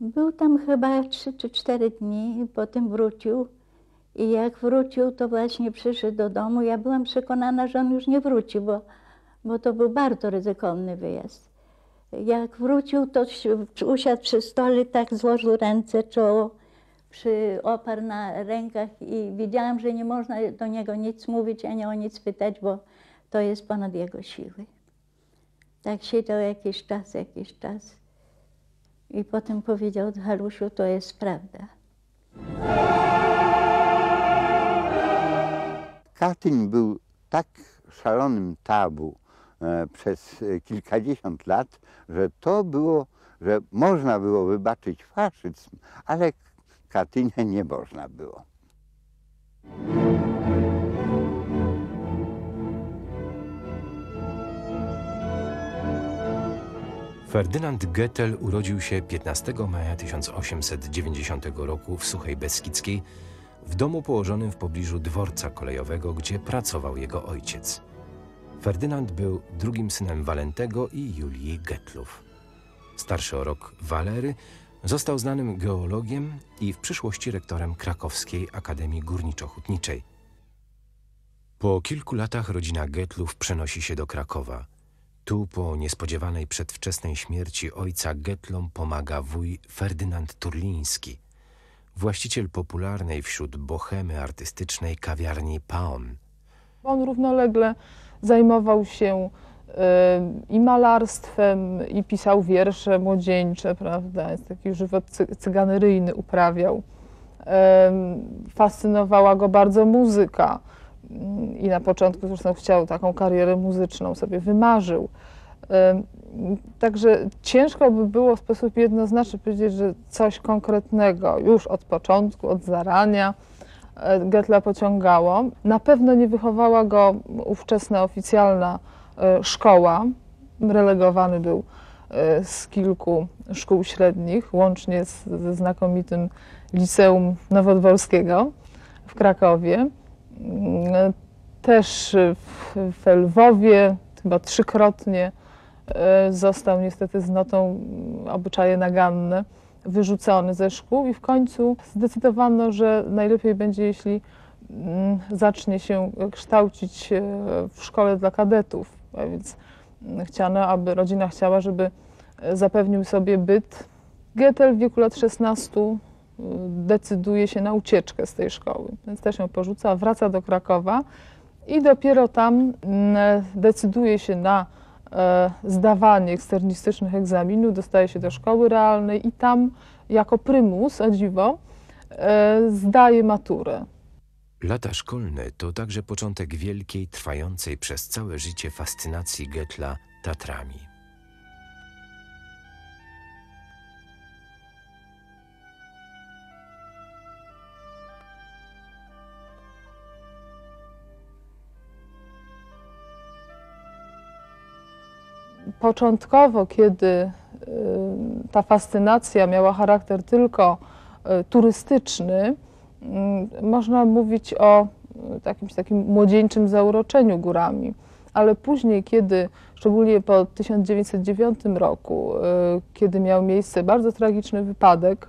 Był tam chyba 3 czy 4 dni, potem wrócił. I jak wrócił, to właśnie przyszedł do domu. Ja byłam przekonana, że on już nie wróci, bo, bo to był bardzo ryzykowny wyjazd. Jak wrócił, to usiadł przy stole, tak złożył ręce, czoło, przy, oparł na rękach i wiedziałam, że nie można do niego nic mówić, ani o nic pytać, bo to jest ponad jego siły. Tak siedział jakiś czas, jakiś czas. I potem powiedział, Halusiu, to jest prawda. Katyń był tak szalonym tabu e, przez e, kilkadziesiąt lat, że to było, że można było wybaczyć faszyzm, ale Katynia nie można było. Ferdynand Goethel urodził się 15 maja 1890 roku w Suchej Beskidzkiej w domu położonym w pobliżu dworca kolejowego, gdzie pracował jego ojciec. Ferdynand był drugim synem Walentego i Julii Goettlów. Starszy o rok Walery został znanym geologiem i w przyszłości rektorem Krakowskiej Akademii Górniczo-Hutniczej. Po kilku latach rodzina Goettlów przenosi się do Krakowa. Tu po niespodziewanej przedwczesnej śmierci ojca Goettlom pomaga wuj Ferdynand Turliński, właściciel popularnej wśród bohemy artystycznej kawiarni Paon. On równolegle zajmował się e, i malarstwem, i pisał wiersze młodzieńcze, prawda? Jest taki żywot cy- cyganeryjny uprawiał. Fascynowała go bardzo muzyka i na początku zresztą chciał taką karierę muzyczną, sobie wymarzył. Także ciężko by było w sposób jednoznaczny powiedzieć, że coś konkretnego już od początku, od zarania e, Getla pociągało. Na pewno nie wychowała go ówczesna oficjalna e, szkoła. Relegowany był e, z kilku szkół średnich, łącznie z, ze znakomitym Liceum Nowodworskiego w Krakowie. Też w, w Lwowie, chyba trzykrotnie e, został niestety z notą obyczaje naganne wyrzucony ze szkół i w końcu zdecydowano, że najlepiej będzie, jeśli mm, zacznie się kształcić e, w szkole dla kadetów. A więc chciano, aby rodzina chciała, żeby e, zapewnił sobie byt. Goethel w wieku lat 16 y, decyduje się na ucieczkę z tej szkoły, więc też ją porzuca, wraca do Krakowa i dopiero tam mm, decyduje się na e, zdawanie eksternistycznych egzaminów, dostaje się do szkoły realnej i tam jako prymus, o dziwo, e, zdaje maturę. Lata szkolne to także początek wielkiej, trwającej przez całe życie fascynacji Goethla Tatrami. Początkowo, kiedy y, ta fascynacja miała charakter tylko y, turystyczny, y, można mówić o y, jakimś takim młodzieńczym zauroczeniu górami. Ale później, kiedy, szczególnie po 1909 roku, kiedy miał miejsce bardzo tragiczny wypadek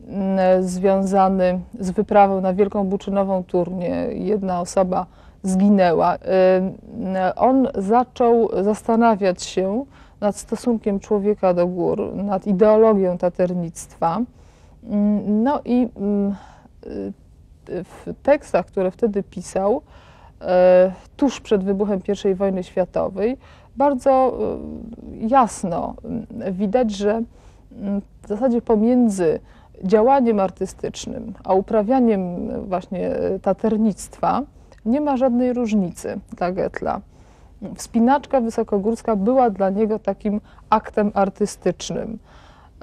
y, związany z wyprawą na Wielką Buczynową Turnię, jedna osoba zginęła. Y, On zaczął zastanawiać się nad stosunkiem człowieka do gór, nad ideologią taternictwa. No i y, w tekstach, które wtedy pisał, e, tuż przed wybuchem I wojny światowej, bardzo y, jasno widać, że w zasadzie pomiędzy działaniem artystycznym a uprawianiem właśnie e, taternictwa nie ma żadnej różnicy dla Goethla. Wspinaczka wysokogórska była dla niego takim aktem artystycznym.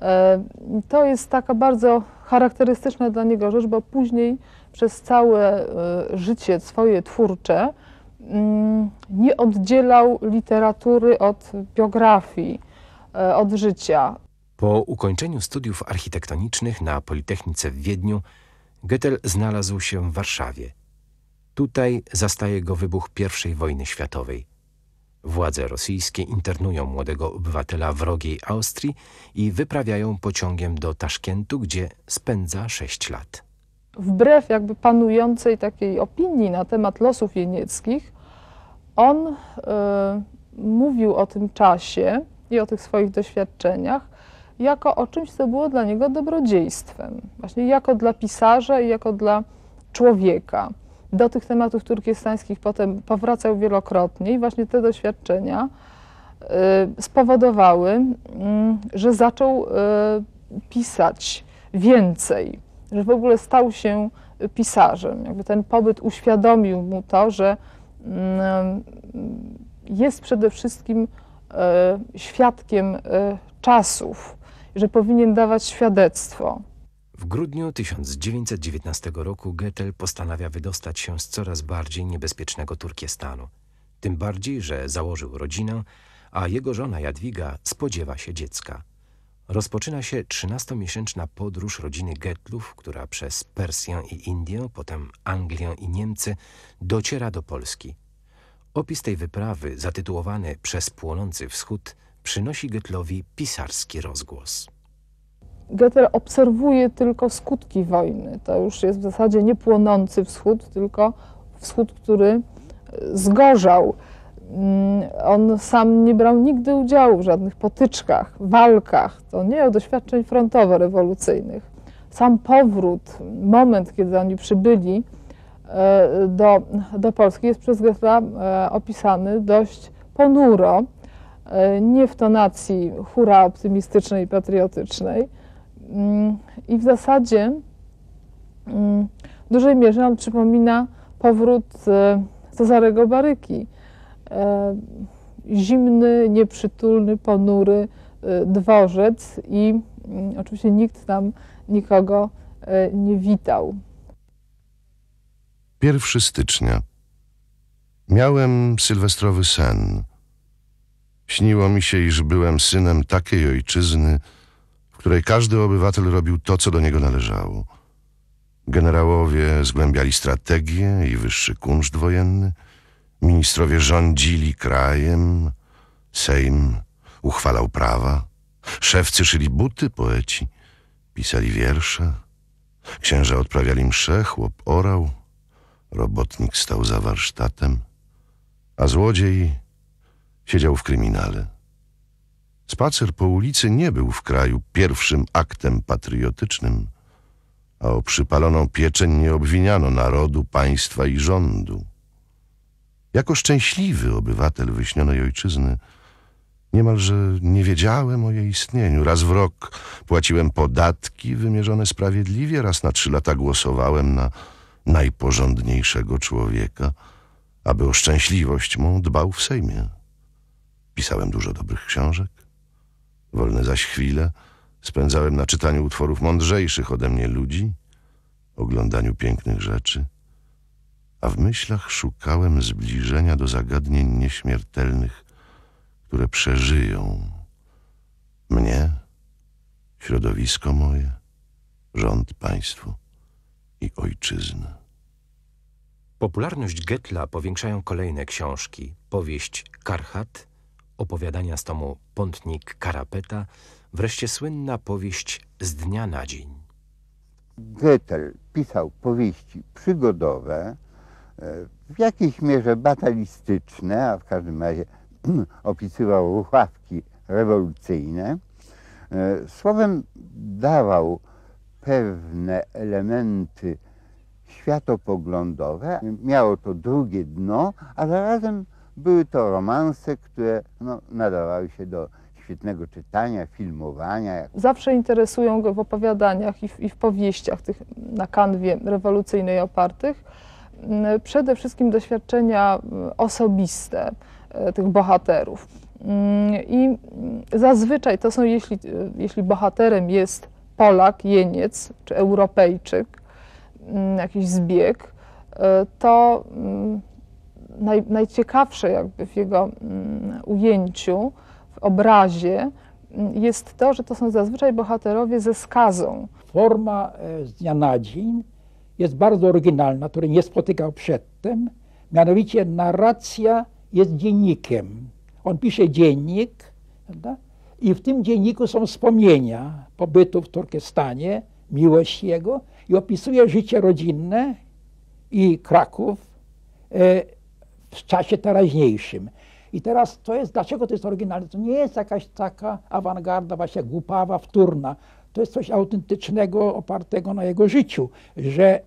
E, To jest taka bardzo charakterystyczna dla niego rzecz, bo później przez całe e, życie swoje twórcze mm, nie oddzielał literatury od biografii, e, od życia. Po ukończeniu studiów architektonicznych na Politechnice w Wiedniu, Goethel znalazł się w Warszawie. Tutaj zastaje go wybuch I wojny światowej. Władze rosyjskie internują młodego obywatela wrogiej Austrii i wyprawiają pociągiem do Taszkentu, gdzie spędza sześć lat. wbrew jakby panującej takiej opinii na temat losów jenieckich, on e, mówił o tym czasie i o tych swoich doświadczeniach jako o czymś, co było dla niego dobrodziejstwem. Właśnie jako dla pisarza i jako dla człowieka. Do tych tematów turkestańskich potem powracał wielokrotnie i właśnie te doświadczenia e, spowodowały, mm, że zaczął e, pisać więcej, że w ogóle stał się pisarzem. Jakby ten pobyt uświadomił mu to, że mm, jest przede wszystkim e, świadkiem czasów, że powinien dawać świadectwo. W grudniu 1919 roku Goethel postanawia wydostać się z coraz bardziej niebezpiecznego Turkestanu. Tym bardziej, że założył rodzinę, a jego żona Jadwiga spodziewa się dziecka. Rozpoczyna się 13-miesięczna podróż rodziny Getlów, która przez Persję i Indię, potem Anglię i Niemcy dociera do Polski. Opis tej wyprawy, zatytułowany Przez płonący wschód, przynosi Goethlowi pisarski rozgłos. Goethe obserwuje tylko skutki wojny. To już jest w zasadzie nie płonący wschód, tylko wschód, który e, zgorzał. Mm, On sam nie brał nigdy udziału w żadnych potyczkach, walkach. To nie miał doświadczeń frontowo-rewolucyjnych. Sam powrót, moment, kiedy oni przybyli e, do, do Polski, jest przez Goethe'a e, opisany dość ponuro, nie w tonacji hura optymistycznej i patriotycznej. Mm, I w zasadzie mm, w dużej mierze on przypomina powrót e, Cezarego Baryki. E, Zimny, nieprzytulny, ponury e, dworzec i mm, oczywiście nikt tam nikogo nie witał. 1 stycznia. Miałem sylwestrowy sen. Śniło mi się, iż byłem synem takiej ojczyzny, której każdy obywatel robił to, co do niego należało. Generałowie zgłębiali strategię i wyższy kunszt wojenny, ministrowie rządzili krajem, Sejm uchwalał prawa, szewcy szyli buty, poeci. Pisali wiersze, księża odprawiali msze, chłop orał, robotnik stał za warsztatem, a złodziej siedział w kryminale. Spacer po ulicy nie był w kraju pierwszym aktem patriotycznym, a o przypaloną pieczeń nie obwiniano narodu, państwa i rządu. Jako szczęśliwy obywatel wyśnionej ojczyzny niemalże nie wiedziałem o jej istnieniu. Raz w rok płaciłem podatki wymierzone sprawiedliwie, raz na trzy lata głosowałem na najporządniejszego człowieka, aby o szczęśliwość mą dbał w Sejmie. Pisałem dużo dobrych książek. Wolne zaś chwile spędzałem na czytaniu utworów mądrzejszych ode mnie ludzi, oglądaniu pięknych rzeczy, a w myślach szukałem zbliżenia do zagadnień nieśmiertelnych, które przeżyją mnie, środowisko moje, rząd, państwo i ojczyznę. Popularność Goethla powiększają kolejne książki. Powieść Karchat, opowiadania z tomu Pątnik Karapeta, wreszcie słynna powieść Z dnia na dzień. Goethe pisał powieści przygodowe, e, w jakiejś mierze batalistyczne, a w każdym razie opisywał ruchawki rewolucyjne. E, Słowem dawał pewne elementy światopoglądowe. Miało to drugie dno, a zarazem były to romanse, które no, nadawały się do świetnego czytania, filmowania. Zawsze interesują go w opowiadaniach i w, i w powieściach tych na kanwie rewolucyjnej opartych mm, przede wszystkim doświadczenia mm, osobiste e, tych bohaterów. Mm, I zazwyczaj to są, jeśli, e, jeśli bohaterem jest Polak, Jeniec czy Europejczyk, jakiś zbieg, e, to naj, najciekawsze jakby w jego mm, ujęciu, w obrazie mm, jest to, że to są zazwyczaj bohaterowie ze skazą. Forma e, z dnia na dzień jest bardzo oryginalna, której nie spotykał przedtem, mianowicie narracja jest dziennikiem. On pisze dziennik prawda? i w tym dzienniku są wspomnienia pobytu w Turkestanie, miłość jego i opisuje życie rodzinne i Kraków e, w czasie teraźniejszym. I teraz to jest, dlaczego to jest oryginalne? To nie jest jakaś taka awangarda, właśnie głupawa, wtórna. To jest coś autentycznego, opartego na jego życiu, że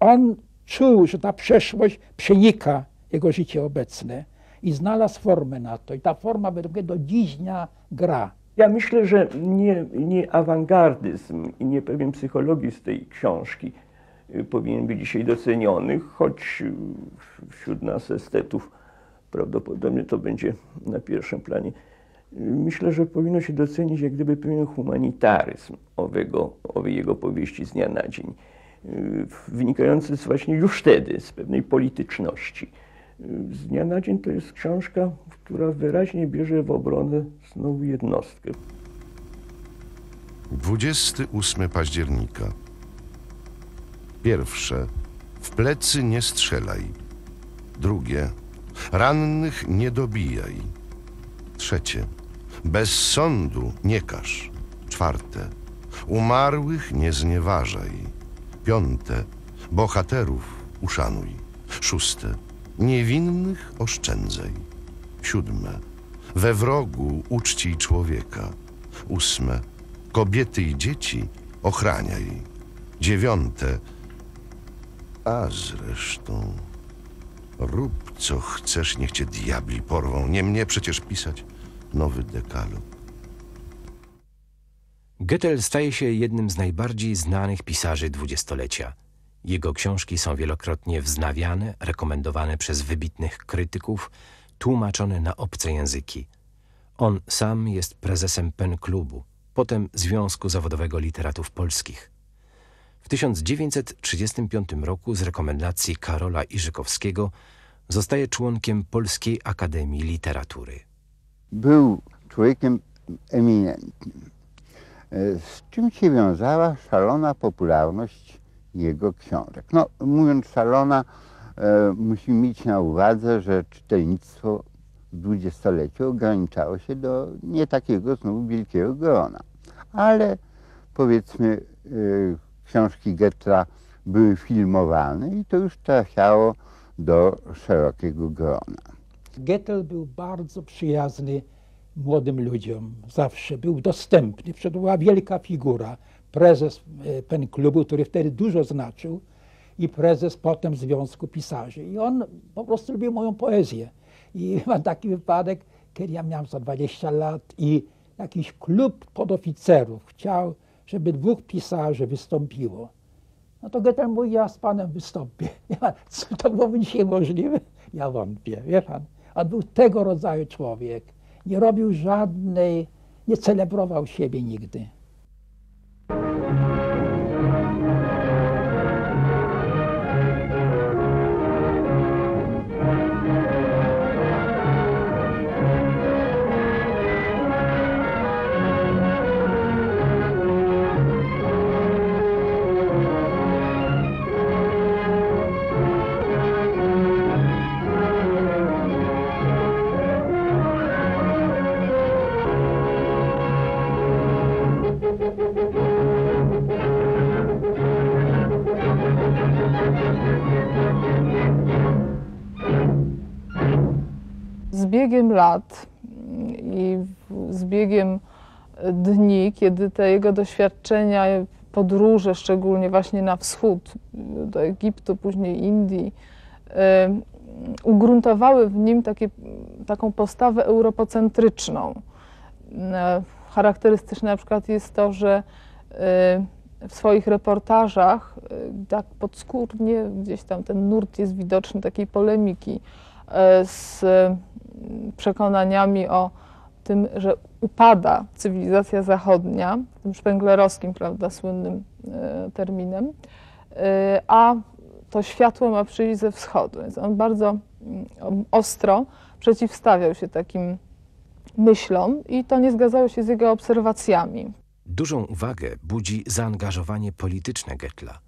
on czuł, że ta przeszłość przenika jego życie obecne i znalazł formę na to. I ta forma według mnie do dziś dnia gra. Ja myślę, że nie, nie awangardyzm i nie pewien psychologizm tej książki powinien być dzisiaj doceniony, choć y, wśród nas estetów prawdopodobnie to będzie na pierwszym planie. Y, Myślę, że powinno się docenić jak gdyby pewien humanitaryzm owego, owej jego powieści z dnia na dzień, y, wynikający z właśnie już wtedy z pewnej polityczności. Y, Z dnia na dzień to jest książka, która wyraźnie bierze w obronę znowu jednostkę. 28 października. Pierwsze. W plecy nie strzelaj. Drugie. Rannych nie dobijaj. Trzecie. Bez sądu nie każ. Czwarte. Umarłych nie znieważaj. Piąte. Bohaterów uszanuj. Szóste. Niewinnych oszczędzaj. Siódme. We wrogu uczcij człowieka. Ósme. Kobiety i dzieci ochraniaj. Dziewiąte. A zresztą. Rób co chcesz, niech cię diabli porwą. Nie mnie przecież pisać nowy dekalog. Goethe staje się jednym z najbardziej znanych pisarzy dwudziestolecia. Jego książki są wielokrotnie wznawiane, rekomendowane przez wybitnych krytyków, tłumaczone na obce języki. On sam jest prezesem PEN Klubu, potem Związku Zawodowego Literatów Polskich. W 1935 roku z rekomendacji Karola Iżykowskiego zostaje członkiem Polskiej Akademii Literatury. Był człowiekiem eminentnym. E, Z czym się wiązała szalona popularność jego książek? No, mówiąc szalona, e, musimy mieć na uwadze, że czytelnictwo w dwudziestoleciu ograniczało się do nie takiego znów wielkiego grona. Ale powiedzmy, e, książki Getra były filmowane i to już trafiało do szerokiego grona. Gettel był bardzo przyjazny młodym ludziom. Zawsze był dostępny. To była wielka figura. Prezes e, PEN Klubu, który wtedy dużo znaczył i prezes potem Związku Pisarzy. I on po prostu lubił moją poezję. I mam taki wypadek, kiedy ja miałem za 20 lat i jakiś klub podoficerów chciał, żeby dwóch pisarzy wystąpiło. No to Goethe mówi, ja z panem wystąpię. Ja, co to byłoby dzisiaj możliwe? Ja wątpię, wie pan. On był tego rodzaju człowiek. Nie robił żadnej, nie celebrował siebie nigdy. Z biegiem lat i z biegiem dni, kiedy te jego doświadczenia, podróże, szczególnie właśnie na wschód, do Egiptu, później Indii, ugruntowały w nim takie, taką postawę europocentryczną. Charakterystyczne na przykład jest to, że e, w swoich reportażach e, tak podskórnie gdzieś tam ten nurt jest widoczny takiej polemiki e, z mm, przekonaniami o tym, że upada cywilizacja zachodnia, tym szpenglerowskim, prawda, słynnym terminem, a to światło ma przyjść ze wschodu. Więc on bardzo mm, ostro przeciwstawiał się takim myślom i to nie zgadzało się z jego obserwacjami. Dużą uwagę budzi zaangażowanie polityczne Getla.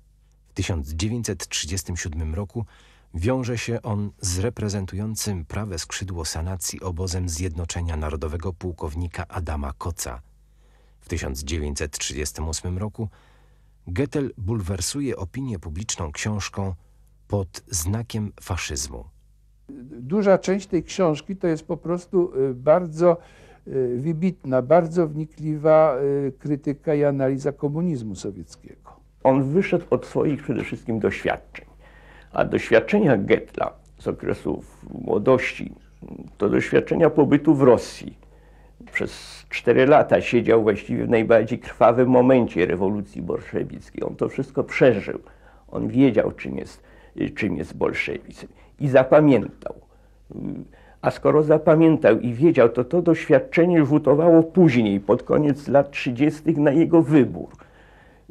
W 1937 roku wiąże się on z reprezentującym prawe skrzydło sanacji obozem Zjednoczenia Narodowego pułkownika Adama Koca. W 1938 roku Goethel bulwersuje opinię publiczną książką pod znakiem faszyzmu. Duża część tej książki to jest po prostu y, bardzo y, wybitna, bardzo wnikliwa y, krytyka i analiza komunizmu sowieckiego. On wyszedł od swoich przede wszystkim doświadczeń. A doświadczenia Getla z okresów młodości to doświadczenia pobytu w Rosji. Przez cztery lata siedział właściwie w najbardziej krwawym momencie rewolucji bolszewickiej. On to wszystko przeżył. On wiedział, czym jest, czym jest bolszewizm i zapamiętał. A skoro zapamiętał i wiedział, to to doświadczenie rzutowało później, pod koniec lat 30., na jego wybór.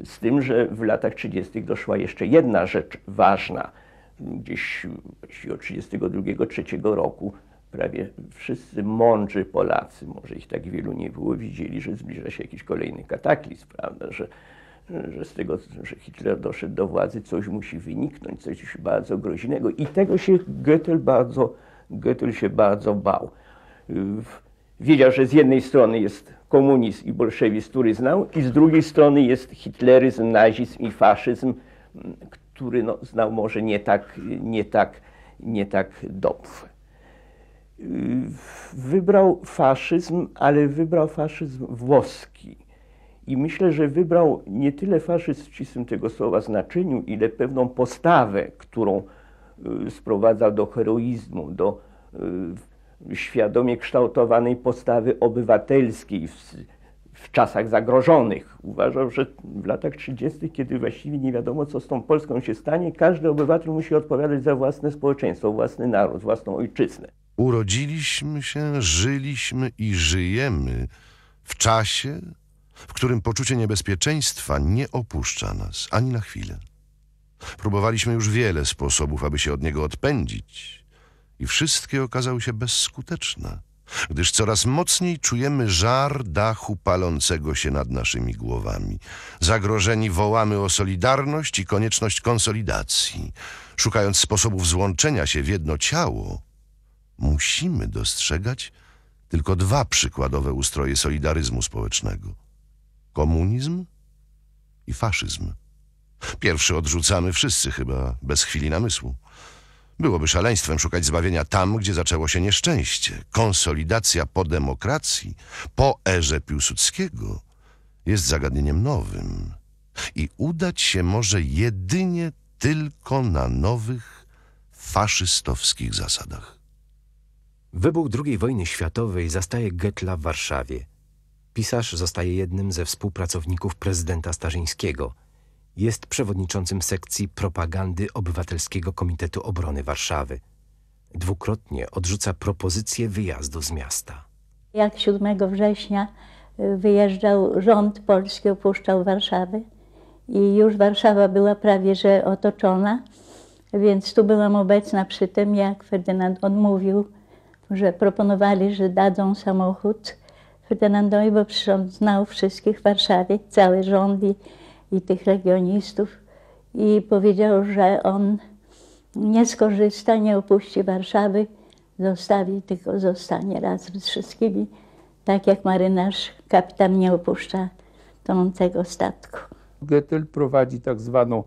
Z tym, że w latach 30. doszła jeszcze jedna rzecz ważna. Gdzieś od 32-3 roku prawie wszyscy mądrzy Polacy, może ich tak wielu nie było, widzieli, że zbliża się jakiś kolejny kataklizm, prawda, że, że z tego, że Hitler doszedł do władzy, coś musi wyniknąć, coś bardzo groźnego. I tego się Goethel bardzo, Goethel się bardzo bał. Wiedział, że z jednej strony jest komunizm i bolszewizm, który znał, i z drugiej strony jest hitleryzm, nazizm i faszyzm, który no, znał może nie tak, nie tak, nie tak dobrze. Wybrał faszyzm, ale wybrał faszyzm włoski. I myślę, że wybrał nie tyle faszyzm w tego słowa znaczeniu, ile pewną postawę, którą y, sprowadzał do heroizmu, do y, świadomie kształtowanej postawy obywatelskiej w, w czasach zagrożonych. Uważał, że w latach 30., kiedy właściwie nie wiadomo, co z tą Polską się stanie, każdy obywatel musi odpowiadać za własne społeczeństwo, własny naród, własną ojczyznę. Urodziliśmy się, żyliśmy i żyjemy w czasie, w którym poczucie niebezpieczeństwa nie opuszcza nas ani na chwilę. Próbowaliśmy już wiele sposobów, aby się od niego odpędzić, i wszystkie okazały się bezskuteczne, gdyż coraz mocniej czujemy żar dachu palącego się nad naszymi głowami. Zagrożeni wołamy o solidarność i konieczność konsolidacji. Szukając sposobów złączenia się w jedno ciało, musimy dostrzegać tylko dwa przykładowe ustroje solidaryzmu społecznego: komunizm i faszyzm. Pierwszy odrzucamy wszyscy, chyba bez chwili namysłu. Byłoby szaleństwem szukać zbawienia tam, gdzie zaczęło się nieszczęście. Konsolidacja po demokracji, po erze Piłsudskiego jest zagadnieniem nowym i udać się może jedynie tylko na nowych, faszystowskich zasadach. Wybuch II wojny światowej zastaje Goethla w Warszawie. Pisarz zostaje jednym ze współpracowników prezydenta Starzyńskiego. Jest przewodniczącym sekcji propagandy Obywatelskiego Komitetu Obrony Warszawy. Dwukrotnie odrzuca propozycję wyjazdu z miasta. Jak 7 września y, wyjeżdżał rząd polski, opuszczał Warszawę i już Warszawa była prawie że otoczona, więc tu byłam obecna przy tym, jak Ferdynand odmówił, że proponowali, że dadzą samochód Ferdynandowi, bo przecież znał wszystkich w Warszawie, cały rząd i, i tych legionistów i powiedział, że on nie skorzysta, nie opuści Warszawy, zostawi, tylko zostanie razem z wszystkimi, tak jak marynarz, kapitan nie opuszcza tonącego statku. Goethel prowadzi tak zwaną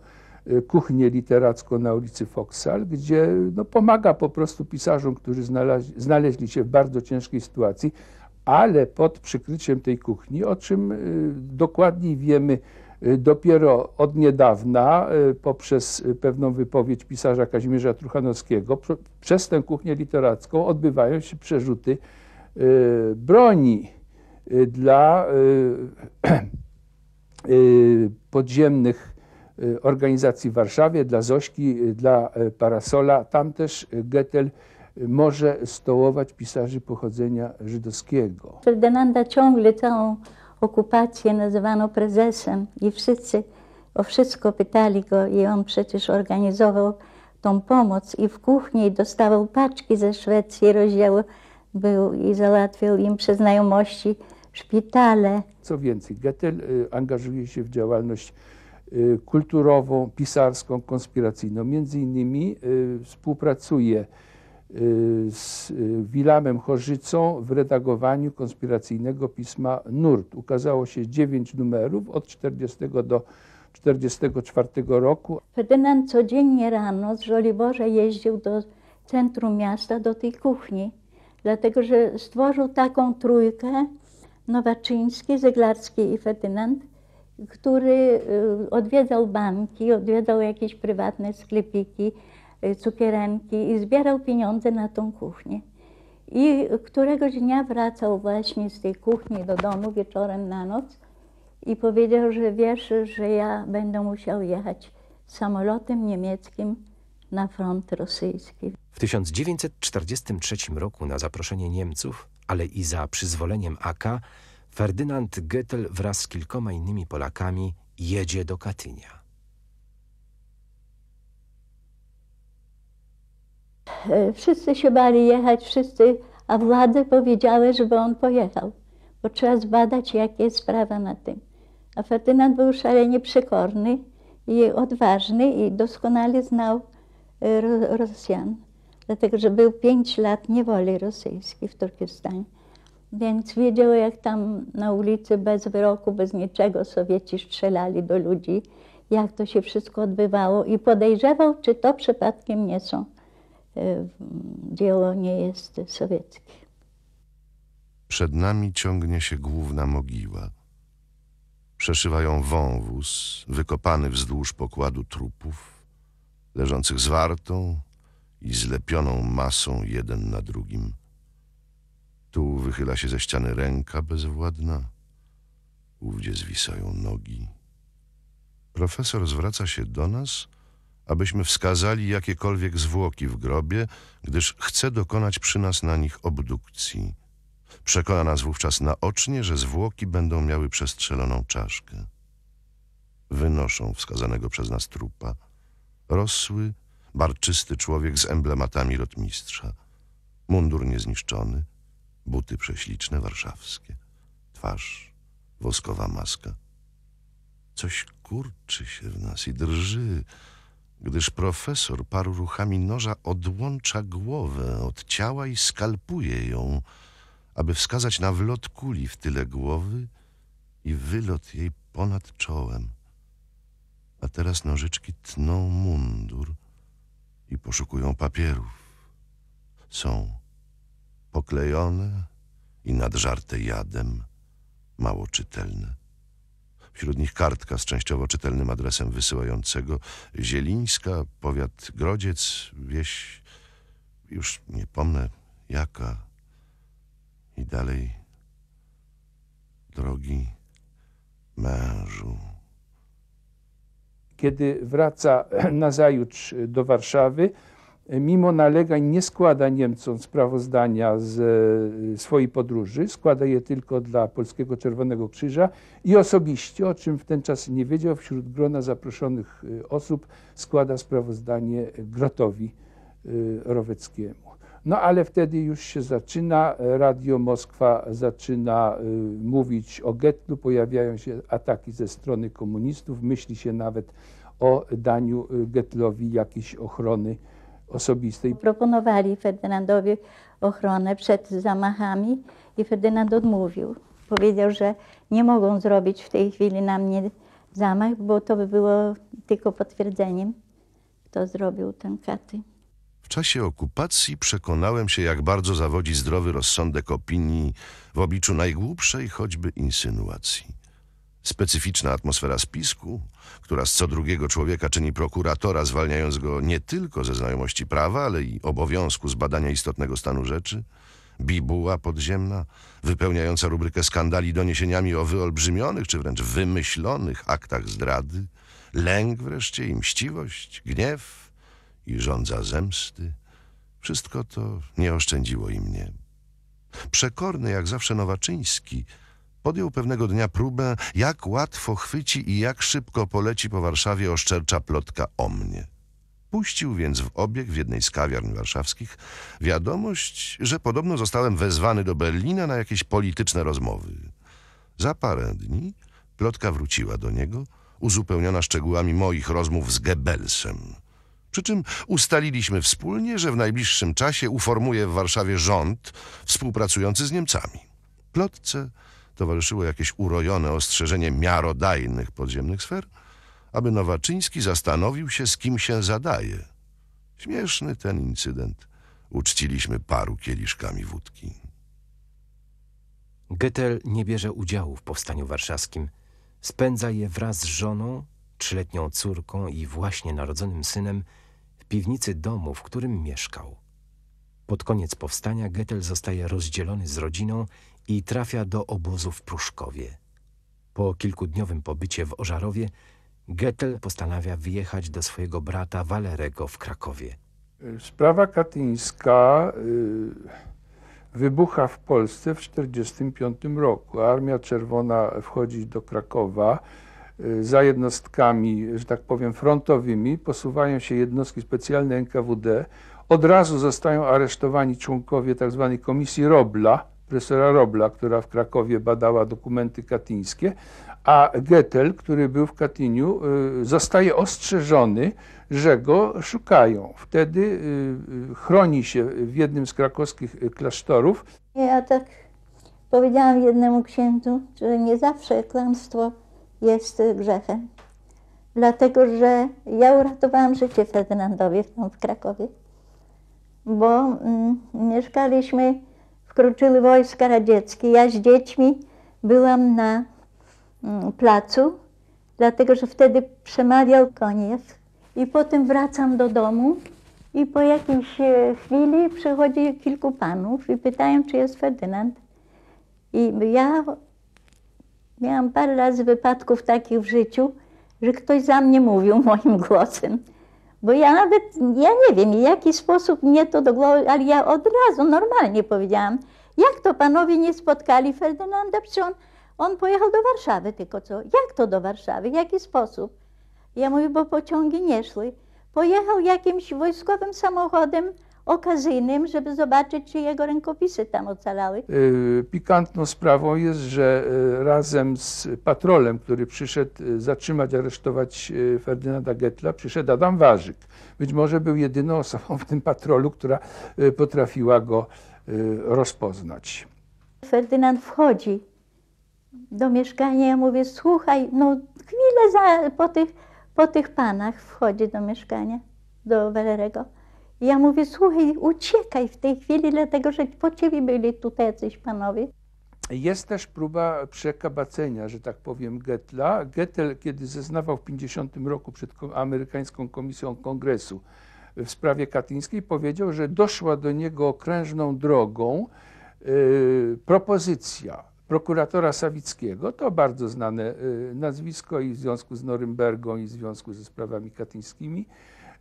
y, kuchnię literacką na ulicy Foksal, gdzie no, pomaga po prostu pisarzom, którzy znaleźli, znaleźli się w bardzo ciężkiej sytuacji, ale pod przykryciem tej kuchni, o czym y, dokładniej wiemy y, dopiero od niedawna, y, poprzez pewną wypowiedź pisarza Kazimierza Truchanowskiego, prze- przez tę kuchnię literacką odbywają się przerzuty broni dla podziemnych organizacji w Warszawie, dla Zośki, dla Parasola. Tam też Goethel y, może stołować pisarzy pochodzenia żydowskiego. Ferdynanda ciągle całą okupację nazywano prezesem i wszyscy o wszystko pytali go i on przecież organizował tą pomoc i w kuchni dostawał paczki ze Szwecji, rozdział był i załatwiał im przez znajomości szpitale. Co więcej, Goethel y, angażuje się w działalność y, kulturową, pisarską, konspiracyjną. Między innymi y, współpracuje z y, Wilamem Chorzycą w redagowaniu konspiracyjnego pisma Nurt. Ukazało się dziewięć numerów od 40 do 44 roku. Ferdynand codziennie rano z Żoliborza jeździł do centrum miasta, do tej kuchni, dlatego że stworzył taką trójkę, Nowaczyński, Zeglarski i Ferdynand, który y, odwiedzał banki, odwiedzał jakieś prywatne sklepiki, y, cukierenki i zbierał pieniądze na tą kuchnię. I któregoś dnia wracał właśnie z tej kuchni do domu wieczorem na noc i powiedział, że wiesz, że ja będę musiał jechać samolotem niemieckim na front rosyjski. W 1943 roku na zaproszenie Niemców, ale i za przyzwoleniem AK, Ferdynand Goethel wraz z kilkoma innymi Polakami jedzie do Katynia. Wszyscy się bali jechać, wszyscy, a władze powiedziały, żeby on pojechał, bo trzeba zbadać, jaka jest sprawa na tym. A Ferdynand był szalenie przekorny i odważny i doskonale znał e, Ro- Rosjan, dlatego że był pięć lat niewoli rosyjskiej w Turkestanie. Więc wiedział, jak tam na ulicy bez wyroku, bez niczego Sowieci strzelali do ludzi, jak to się wszystko odbywało i podejrzewał, czy to przypadkiem nie są e, dzieło nie jest sowieckie. Przed nami ciągnie się główna mogiła. Przeszywa ją wąwóz, wykopany wzdłuż pokładu trupów, leżących zwartą i zlepioną masą jeden na drugim. Tu wychyla się ze ściany ręka bezwładna, ówdzie zwisają nogi. Profesor zwraca się do nas, abyśmy wskazali jakiekolwiek zwłoki w grobie, gdyż chce dokonać przy nas na nich obdukcji. Przekona nas wówczas naocznie, że zwłoki będą miały przestrzeloną czaszkę. Wynoszą wskazanego przez nas trupa. Rosły, barczysty człowiek z emblematami rotmistrza. Mundur niezniszczony, buty prześliczne, warszawskie. Twarz, woskowa maska. Coś kurczy się w nas i drży, gdyż profesor paru ruchami noża odłącza głowę od ciała i skalpuje ją, aby wskazać na wlot kuli w tyle głowy i wylot jej ponad czołem. A teraz nożyczki tną mundur i poszukują papierów. Są poklejone i nadżarte jadem, mało czytelne. Wśród nich kartka z częściowo czytelnym adresem wysyłającego Zielińska, powiat Grodziec, wieś, już nie pomnę jaka. I dalej, drogi mężu. Kiedy wraca nazajutrz do Warszawy, mimo nalegań nie składa Niemcom sprawozdania z e, swojej podróży, składa je tylko dla Polskiego Czerwonego Krzyża. I osobiście, o czym w ten czas nie wiedział, wśród grona zaproszonych e, osób składa sprawozdanie Grotowi e, Roweckiemu. No ale wtedy już się zaczyna, Radio Moskwa zaczyna mówić o Getlu, pojawiają się ataki ze strony komunistów, myśli się nawet o daniu Getlowi jakiejś ochrony osobistej. Proponowali Ferdynandowi ochronę przed zamachami i Ferdynand odmówił. Powiedział, że nie mogą zrobić w tej chwili na mnie zamach, bo to by było tylko potwierdzeniem, kto zrobił ten Katyń. W czasie okupacji przekonałem się, jak bardzo zawodzi zdrowy rozsądek opinii w obliczu najgłupszej choćby insynuacji. Specyficzna atmosfera spisku, która z co drugiego człowieka czyni prokuratora, zwalniając go nie tylko ze znajomości prawa, ale i obowiązku zbadania istotnego stanu rzeczy, bibuła podziemna, wypełniająca rubrykę skandali doniesieniami o wyolbrzymionych czy wręcz wymyślonych aktach zdrady, lęk wreszcie i mściwość, gniew i żądza zemsty. Wszystko to nie oszczędziło i mnie. Przekorny jak zawsze Nowaczyński podjął pewnego dnia próbę, jak łatwo chwyci i jak szybko poleci po Warszawie oszczercza plotka o mnie. Puścił więc w obieg w jednej z kawiarn warszawskich wiadomość, że podobno zostałem wezwany do Berlina na jakieś polityczne rozmowy. Za parę dni plotka wróciła do niego, uzupełniona szczegółami moich rozmów z Goebbelsem. Przy czym ustaliliśmy wspólnie, że w najbliższym czasie uformuje w Warszawie rząd współpracujący z Niemcami. Plotce towarzyszyło jakieś urojone ostrzeżenie miarodajnych podziemnych sfer, aby Nowaczyński zastanowił się, z kim się zadaje. Śmieszny ten incydent. Uczciliśmy paru kieliszkami wódki. Goethel nie bierze udziału w powstaniu warszawskim. Spędza je wraz z żoną, trzyletnią córką i właśnie narodzonym synem w piwnicy domu, w którym mieszkał. Pod koniec powstania Goethel zostaje rozdzielony z rodziną i trafia do obozu w Pruszkowie. Po kilkudniowym pobycie w Ożarowie Goethel postanawia wyjechać do swojego brata Walerego w Krakowie. Sprawa katyńska y, wybucha w Polsce w 1945 roku. Armia Czerwona wchodzi do Krakowa. Y, Za jednostkami, że tak powiem, frontowymi posuwają się jednostki specjalne NKWD. Od razu zostają aresztowani członkowie tzw. komisji Robla, profesora Robla, która w Krakowie badała dokumenty katyńskie, a Goethel, który był w Katyniu, y, zostaje ostrzeżony, że go szukają. Wtedy y, y, chroni się w jednym z krakowskich klasztorów. Ja tak powiedziałam jednemu księdzu, że nie zawsze kłamstwo jest grzechem. Dlatego, że ja uratowałam życie Ferdynandowi w Krakowie, bo mm, mieszkaliśmy, wkroczyły wojska radzieckie. Ja z dziećmi byłam na mm, placu, dlatego że wtedy przemawiał Koniew. I potem wracam do domu i po jakiejś e, chwili przychodzi kilku panów i pytają, czy jest Ferdynand. I ja miałam parę razy wypadków takich w życiu, że ktoś za mnie mówił moim głosem. Bo ja nawet, ja nie wiem, w jaki sposób mnie to do głowy, ale ja od razu normalnie powiedziałam, jak to panowie nie spotkali Ferdynanda, przecież on, on pojechał do Warszawy tylko co. Jak to do Warszawy, w jaki sposób? Ja mówię, bo pociągi nie szły. Pojechał jakimś wojskowym samochodem okazyjnym, żeby zobaczyć, czy jego rękopisy tam ocalały. Y, Pikantną sprawą jest, że y, razem z patrolem, który przyszedł y, zatrzymać, aresztować Ferdynanda Getla, przyszedł Adam Warzyk. Być może był jedyną osobą w tym patrolu, która potrafiła go rozpoznać. Ferdynand wchodzi do mieszkania, ja mówię, słuchaj, no chwilę za, po, tych, po tych panach wchodzi do mieszkania, do Walerego. Ja mówię, słuchaj, uciekaj w tej chwili, dlatego że po ciebie byli tutaj jacyś panowie. Jest też próba przekabacenia, że tak powiem, Getla. Gettel, kiedy zeznawał w 50 roku przed amerykańską komisją kongresu w sprawie katyńskiej, powiedział, że doszła do niego okrężną drogą y, propozycja prokuratora Sawickiego, to bardzo znane y, nazwisko i w związku z Norymbergą i w związku ze sprawami katyńskimi,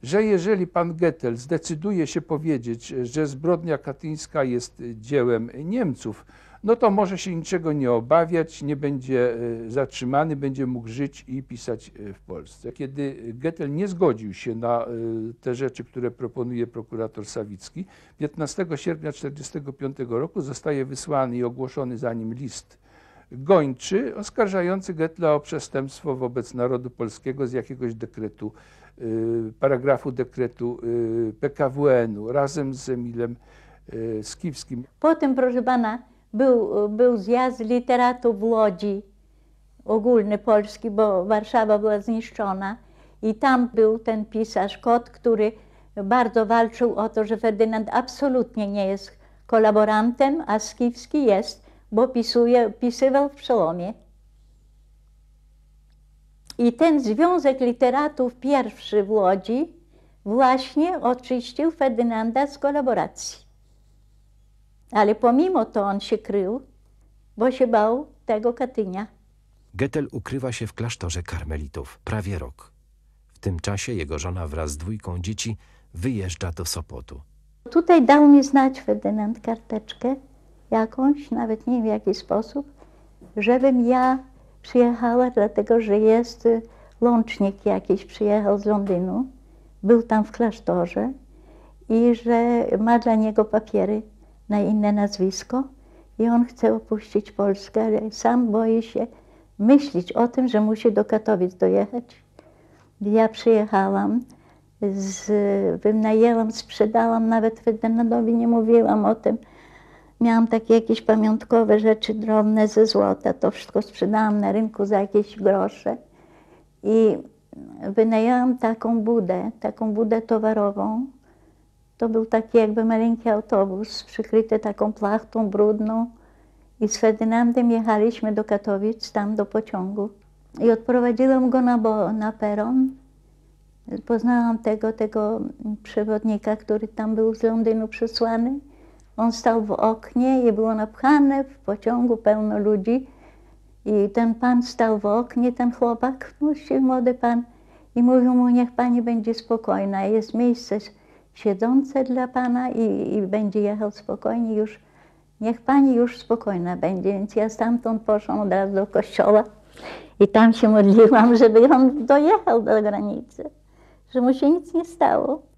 że jeżeli pan Gettel zdecyduje się powiedzieć, że zbrodnia katyńska jest dziełem Niemców, no to może się niczego nie obawiać, nie będzie e, zatrzymany, będzie mógł żyć i pisać e, w Polsce. Kiedy Gettel nie zgodził się na e, te rzeczy, które proponuje prokurator Sawicki, 15 sierpnia 1945 roku zostaje wysłany i ogłoszony za nim list gończy oskarżający Gettla o przestępstwo wobec narodu polskiego z jakiegoś dekretu, paragrafu dekretu y, PKWN-u razem z Emilem y, Skiwskim. Potem, proszę pana, był, był zjazd literatów w Łodzi, ogólny polski, bo Warszawa była zniszczona. I tam był ten pisarz Kot, który bardzo walczył o to, że Ferdynand absolutnie nie jest kolaborantem, a Skiwski jest, bo pisuje, pisywał w przełomie. I ten Związek Literatów pierwszy w Łodzi właśnie oczyścił Ferdynanda z kolaboracji. Ale pomimo to on się krył, bo się bał tego Katynia. Goethel ukrywa się w klasztorze karmelitów prawie rok. W tym czasie jego żona wraz z dwójką dzieci wyjeżdża do Sopotu. Tutaj dał mi znać Ferdynand karteczkę jakąś, nawet nie wiem w jaki sposób, żebym ja przyjechała, dlatego że jest łącznik jakiś, przyjechał z Londynu, był tam w klasztorze i że ma dla niego papiery na inne nazwisko i on chce opuścić Polskę, ale sam boi się myśleć o tym, że musi do Katowic dojechać. Ja przyjechałam, z, wynajęłam, sprzedałam, nawet Ferdynandowi nie mówiłam o tym. Miałam takie jakieś pamiątkowe rzeczy drobne ze złota, to wszystko sprzedałam na rynku za jakieś grosze. I wynajęłam taką budę, taką budę towarową. To był taki jakby maleńki autobus przykryty taką plachtą brudną. I z Ferdynandem jechaliśmy do Katowic, tam do pociągu. I odprowadziłam go na, bo, na peron. Poznałam tego, tego przewodnika, który tam był z Londynu przysłany. On stał w oknie i było napchane w pociągu pełno ludzi. I ten pan stał w oknie, ten chłopak, właściwie młody pan, i mówił mu, niech pani będzie spokojna, jest miejsce siedzące dla pana i, i będzie jechał spokojnie już. Niech pani już spokojna będzie. Więc ja stamtąd poszłam od razu do kościoła i tam się modliłam, żeby on dojechał do granicy, że mu się nic nie stało.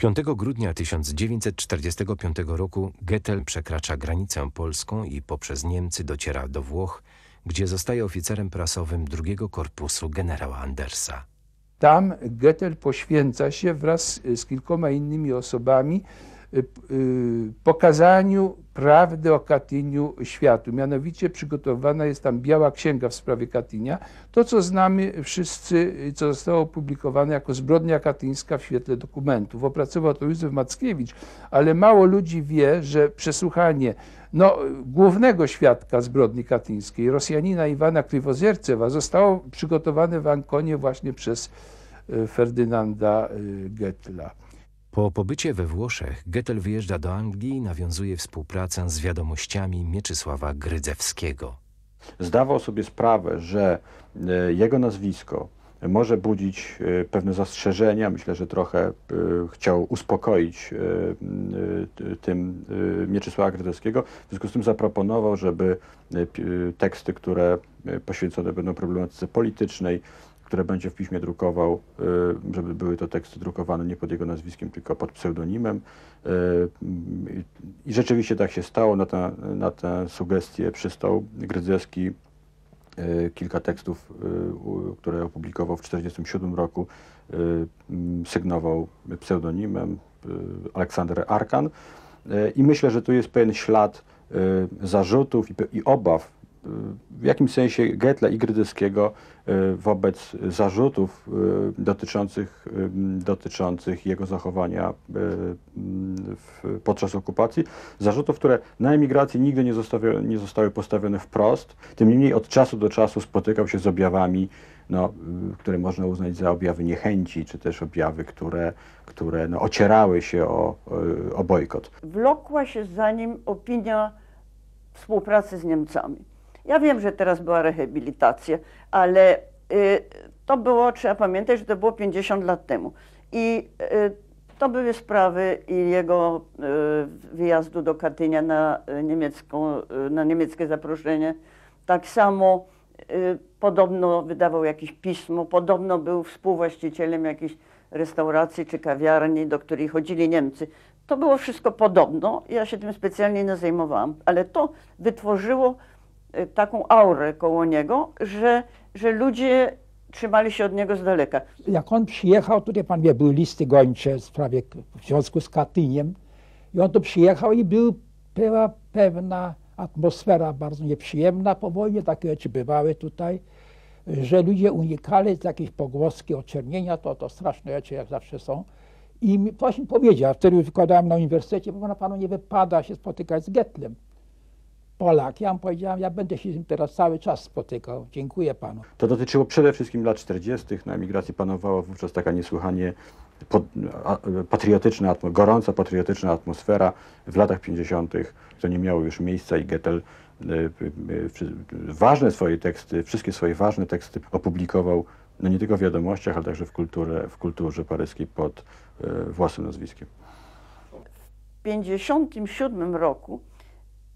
5 grudnia 1945 roku Gettel przekracza granicę polską i poprzez Niemcy dociera do Włoch, gdzie zostaje oficerem prasowym drugiego korpusu generała Andersa. Tam Goethe poświęca się wraz z kilkoma innymi osobami pokazaniu prawdy o Katyniu światu. Mianowicie przygotowana jest tam biała księga w sprawie Katynia. To, co znamy wszyscy, co zostało opublikowane jako zbrodnia katyńska w świetle dokumentów. Opracował to Józef Mackiewicz, ale mało ludzi wie, że przesłuchanie no, głównego świadka zbrodni katyńskiej, Rosjanina Iwana Krywoziercewa, zostało przygotowane w Ankonie właśnie przez y, Ferdynanda y, Gettla. Po pobycie we Włoszech Gettel wyjeżdża do Anglii i nawiązuje współpracę z wiadomościami Mieczysława Grydzewskiego. Zdawał sobie sprawę, że e, jego nazwisko może budzić e, pewne zastrzeżenia. Myślę, że trochę e, chciał uspokoić tym Mieczysława Grydzewskiego. W związku z tym zaproponował, żeby teksty, które poświęcone będą problematyce politycznej, które będzie w piśmie drukował, y, żeby były to teksty drukowane nie pod jego nazwiskiem, tylko pod pseudonimem. Y, I rzeczywiście tak się stało. Na tę, na tę sugestię przystał Grydzewski. Y, kilka tekstów, które opublikował w 1947 roku, sygnował pseudonimem Aleksander Arkan. I myślę, że tu jest pewien ślad zarzutów i obaw w jakimś sensie Getla i Grydyskiego e, wobec zarzutów e, dotyczących, e, dotyczących jego zachowania podczas okupacji, zarzutów, które na emigracji nigdy nie, zostały, nie zostały postawione wprost, tym niemniej od czasu do czasu spotykał się z objawami, no, które można uznać za objawy niechęci, czy też objawy, które, które no, ocierały się o, o bojkot. Wlokła się za nim opinia współpracy z Niemcami. Ja wiem, że teraz była rehabilitacja, ale y, to było, trzeba pamiętać, że to było 50 lat temu. I y, to były sprawy i jego y, wyjazdu do Katynia na, niemiecką, na niemieckie zaproszenie. Tak samo podobno wydawał jakieś pismo, podobno był współwłaścicielem jakiejś restauracji czy kawiarni, do której chodzili Niemcy. To było wszystko podobno, ja się tym specjalnie nie zajmowałam, ale to wytworzyło Y, taką aurę koło niego, że, że ludzie trzymali się od niego z daleka. Jak on przyjechał, tutaj pan wie, były listy gończe w sprawie w związku z Katyniem i on tu przyjechał i był, była pewna atmosfera bardzo nieprzyjemna po wojnie, takie rzeczy bywały tutaj, że ludzie unikali jakieś pogłoski oczernienia, to, to straszne rzeczy jak zawsze są. I ktoś mi powiedział, wtedy wykładałem na uniwersytecie, bo na panu nie wypada się spotykać z Getlem. Polak. Ja mu powiedziałem, ja będę się z nim teraz cały czas spotykał. Dziękuję panu. To dotyczyło przede wszystkim lat 40. Na emigracji panowała wówczas taka niesłychanie pod, a, patriotyczna, gorąca patriotyczna atmosfera. W latach 50. to nie miało już miejsca i Gettel y, y, y, ważne swoje teksty, wszystkie swoje ważne teksty opublikował no nie tylko w wiadomościach, ale także w, kulturze, w kulturze paryskiej pod y, własnym nazwiskiem. W 1957 roku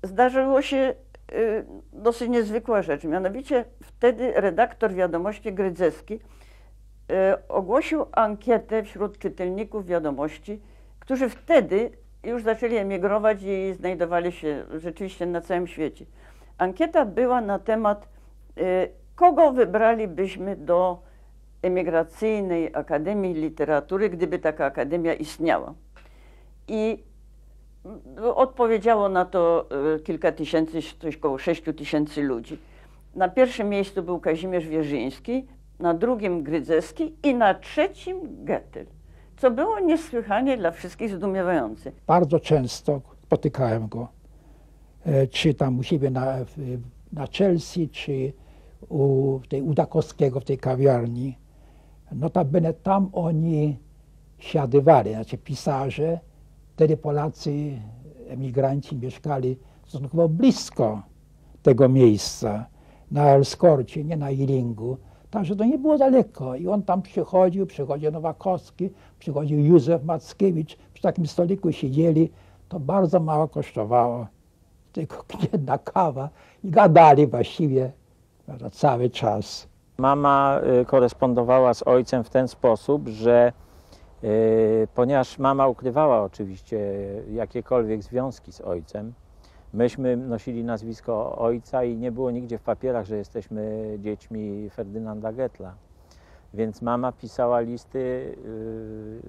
zdarzyło się y, dosyć niezwykła rzecz. Mianowicie wtedy redaktor wiadomości Grydzewski y, ogłosił ankietę wśród czytelników wiadomości, którzy wtedy już zaczęli emigrować i znajdowali się rzeczywiście na całym świecie. Ankieta była na temat y, kogo wybralibyśmy do emigracyjnej Akademii Literatury, gdyby taka akademia istniała. I odpowiedziało na to e, kilka tysięcy, coś około 6 tysięcy ludzi. Na pierwszym miejscu był Kazimierz Wierzyński, na drugim Grydzewski i na trzecim Goethe, co było niesłychanie dla wszystkich zdumiewające. Bardzo często spotykałem go, e, czy tam u siebie na, na Chelsea, czy u tej Udakowskiego w tej kawiarni. Notabene tam oni siadywali, znaczy pisarze, wtedy Polacy, emigranci mieszkali stosunkowo blisko tego miejsca, na Elskorcie, nie na Iringu. Także to nie było daleko. I on tam przychodził, przychodził Nowakowski, przychodził Józef Mackiewicz, przy takim stoliku siedzieli. To bardzo mało kosztowało. Tylko jedna kawa i gadali właściwie cały czas. Mama y, korespondowała z ojcem w ten sposób, że ponieważ mama ukrywała oczywiście jakiekolwiek związki z ojcem, myśmy nosili nazwisko ojca i nie było nigdzie w papierach, że jesteśmy dziećmi Ferdynanda Getla. Więc mama pisała listy, y,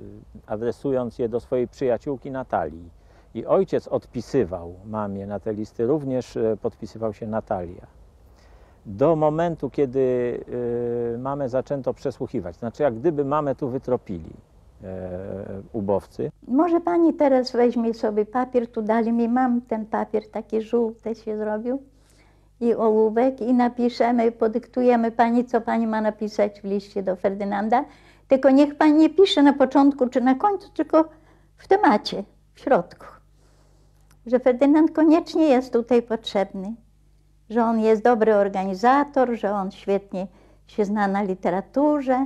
adresując je do swojej przyjaciółki Natalii. I ojciec odpisywał mamie na te listy, również y, podpisywał się Natalia do momentu, kiedy y, mamę zaczęto przesłuchiwać. Znaczy, jak gdyby mamę tu wytropili ubowcy. Może pani teraz weźmie sobie papier, tu dali mi, mam ten papier taki żółty się zrobił i ołówek i napiszemy, podyktujemy pani, co pani ma napisać w liście do Ferdynanda. Tylko niech pani nie pisze na początku czy na końcu, tylko w temacie, w środku. Że Ferdynand koniecznie jest tutaj potrzebny, że on jest dobry organizator, że on świetnie się zna na literaturze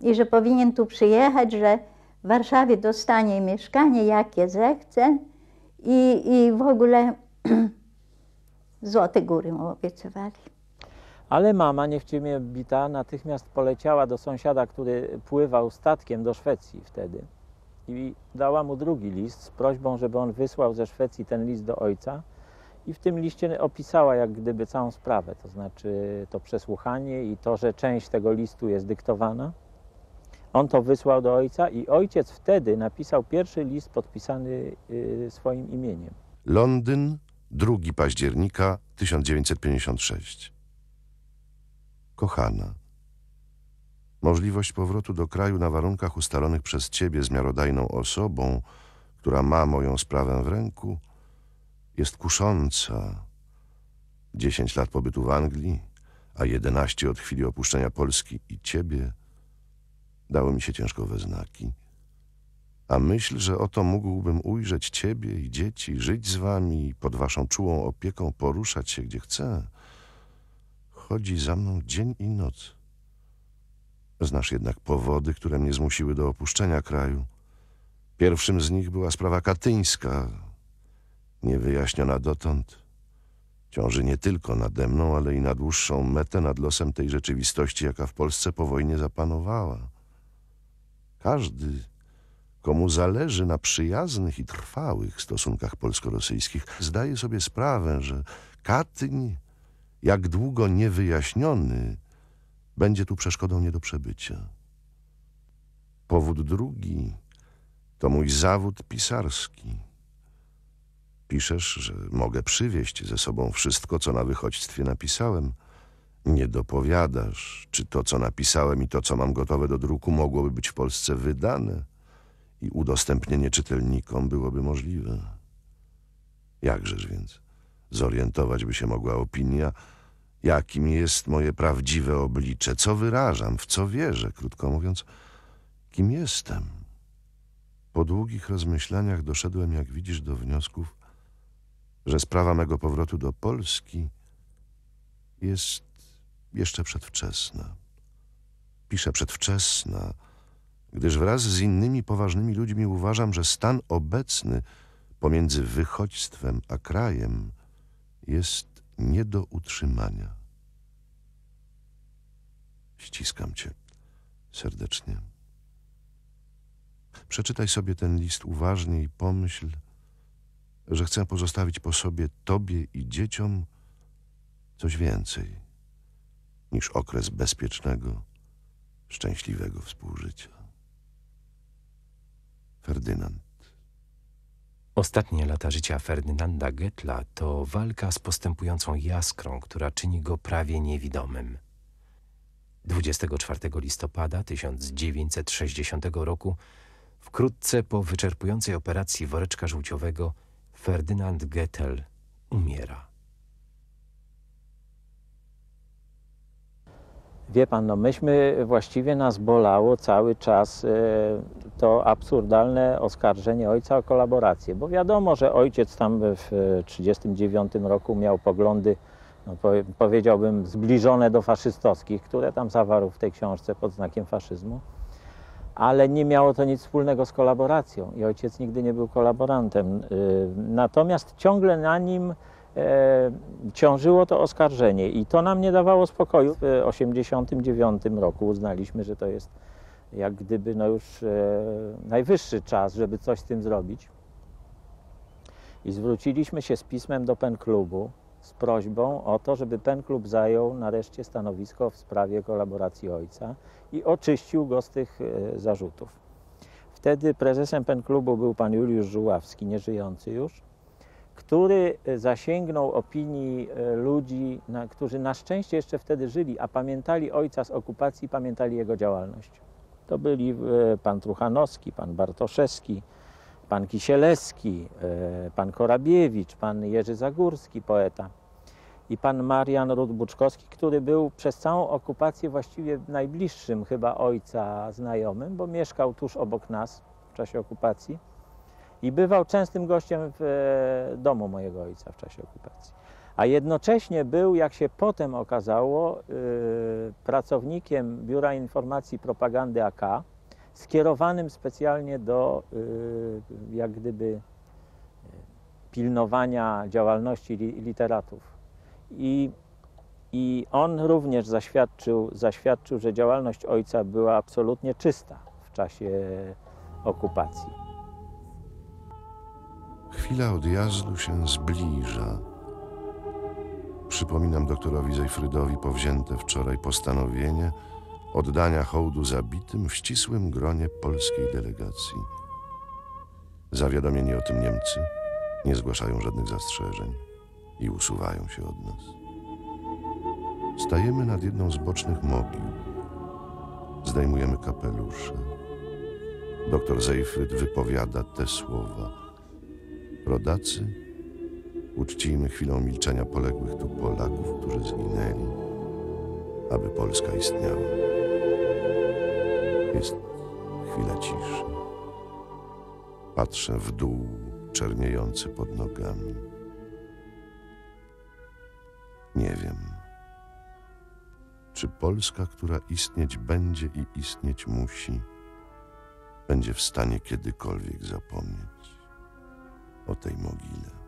i że powinien tu przyjechać, że w Warszawie dostanie mieszkanie, jakie zechce i, i w ogóle Złote Góry mu obiecywali. Ale mama, niech cię mnie bita, natychmiast poleciała do sąsiada, który pływał statkiem do Szwecji wtedy. I dała mu drugi list z prośbą, żeby on wysłał ze Szwecji ten list do ojca. I w tym liście opisała jak gdyby całą sprawę, to znaczy to przesłuchanie i to, że część tego listu jest dyktowana. On to wysłał do ojca i ojciec wtedy napisał pierwszy list podpisany y, swoim imieniem. Londyn, 2 października 1956. Kochana, możliwość powrotu do kraju na warunkach ustalonych przez ciebie z miarodajną osobą, która ma moją sprawę w ręku, jest kusząca. 10 lat pobytu w Anglii, a 11 od chwili opuszczenia Polski i ciebie dało mi się ciężko we znaki. A myśl, że oto mógłbym ujrzeć ciebie i dzieci, żyć z wami pod waszą czułą opieką poruszać się gdzie chcę, chodzi za mną dzień i noc. Znasz jednak powody, które mnie zmusiły do opuszczenia kraju. Pierwszym z nich była sprawa katyńska, niewyjaśniona dotąd. Ciąży nie tylko nade mną, ale i na dłuższą metę nad losem tej rzeczywistości, jaka w Polsce po wojnie zapanowała. Każdy, komu zależy na przyjaznych i trwałych stosunkach polsko-rosyjskich, zdaje sobie sprawę, że Katyń, jak długo niewyjaśniony, będzie tu przeszkodą nie do przebycia. Powód drugi to mój zawód pisarski. Piszesz, że mogę przywieźć ze sobą wszystko, co na wychodźstwie napisałem. Nie dopowiadasz, czy to, co napisałem i to, co mam gotowe do druku, mogłoby być w Polsce wydane i udostępnienie czytelnikom byłoby możliwe. Jakżeż więc zorientować by się mogła opinia, jakim jest moje prawdziwe oblicze, co wyrażam, w co wierzę, krótko mówiąc, kim jestem. Po długich rozmyślaniach doszedłem, jak widzisz, do wniosków, że sprawa mego powrotu do Polski jest jeszcze przedwczesna. Piszę przedwczesna, gdyż wraz z innymi poważnymi ludźmi uważam, że stan obecny pomiędzy wychodźstwem a krajem jest nie do utrzymania. Ściskam cię serdecznie. Przeczytaj sobie ten list uważnie i pomyśl, że chcę pozostawić po sobie tobie i dzieciom coś więcej. Niż okres bezpiecznego, szczęśliwego współżycia. Ferdynand. Ostatnie lata życia Ferdynanda Getla to walka z postępującą jaskrą, która czyni go prawie niewidomym. 24 listopada 1960 roku, wkrótce po wyczerpującej operacji woreczka żółciowego, Ferdynand Gettel umiera. Wie pan, no myśmy właściwie nas bolało cały czas e, to absurdalne oskarżenie ojca o kolaborację, bo wiadomo, że ojciec tam w 1939 roku miał poglądy, no, powie- powiedziałbym, zbliżone do faszystowskich, które tam zawarł w tej książce pod znakiem faszyzmu, ale nie miało to nic wspólnego z kolaboracją i ojciec nigdy nie był kolaborantem. Y, Natomiast ciągle na nim e, ciążyło to oskarżenie i to nam nie dawało spokoju. W 1989 roku uznaliśmy, że to jest jak gdyby no już e, najwyższy czas, żeby coś z tym zrobić. I zwróciliśmy się z pismem do PEN Klubu z prośbą o to, żeby PEN Klub zajął nareszcie stanowisko w sprawie kolaboracji ojca i oczyścił go z tych e, zarzutów. Wtedy prezesem PEN Klubu był pan Juliusz Żuławski, nieżyjący już, który e, zasięgnął opinii e, ludzi, na, którzy na szczęście jeszcze wtedy żyli, a pamiętali ojca z okupacji, pamiętali jego działalność. To byli e, pan Truchanowski, pan Bartoszewski, pan Kisielewski, pan Korabiewicz, pan Jerzy Zagórski, poeta i pan Marian Rud-Buczkowski, który był przez całą okupację właściwie najbliższym chyba ojca znajomym, bo mieszkał tuż obok nas w czasie okupacji i bywał częstym gościem w e, domu mojego ojca w czasie okupacji. A jednocześnie był, jak się potem okazało, y, pracownikiem Biura Informacji Propagandy AK, skierowanym specjalnie do y, jak gdyby pilnowania działalności li, literatów. I, I on również zaświadczył, zaświadczył, że działalność ojca była absolutnie czysta w czasie okupacji. Chwila odjazdu się zbliża. Przypominam doktorowi Zejfrydowi powzięte wczoraj postanowienie oddania hołdu zabitym w ścisłym gronie polskiej delegacji. Zawiadomieni o tym Niemcy nie zgłaszają żadnych zastrzeżeń i usuwają się od nas. Stajemy nad jedną z bocznych mogił. Zdejmujemy kapelusze. Doktor Zejfryd wypowiada te słowa. Rodacy, uczcijmy chwilą milczenia poległych tu Polaków, którzy zginęli, aby Polska istniała. Jest chwila ciszy. Patrzę w dół czerniejący pod nogami. Nie wiem, czy Polska, która istnieć będzie i istnieć musi, będzie w stanie kiedykolwiek zapomnieć o tej mogile.